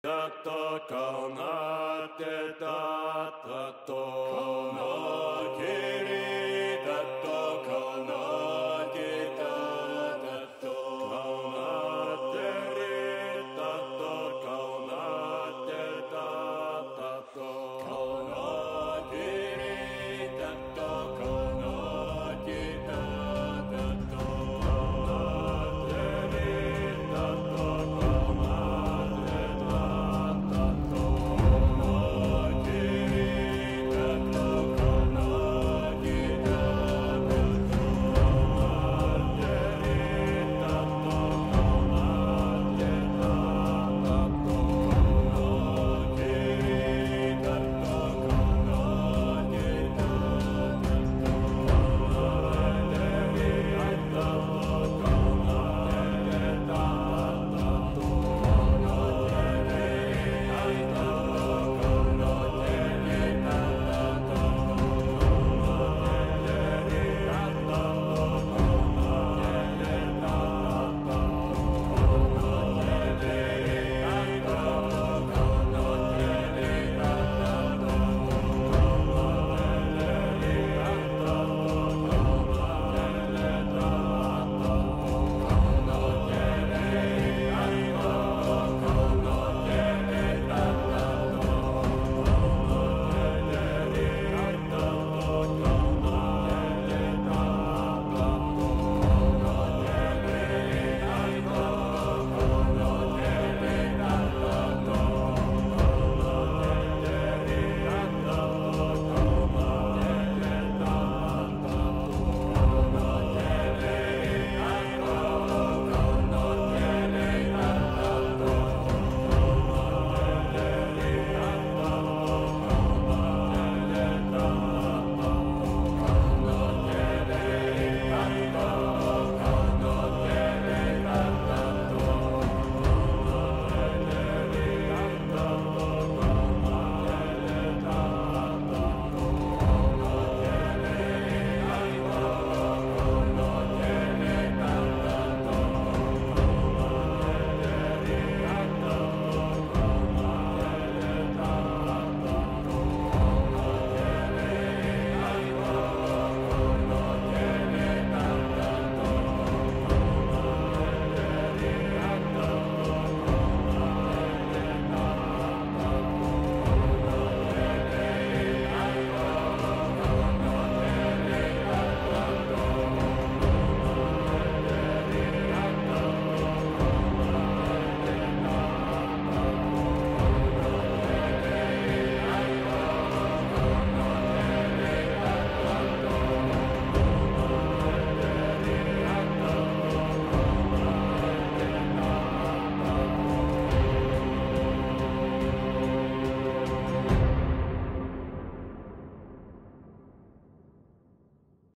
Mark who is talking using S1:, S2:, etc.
S1: Datta kanate datta to.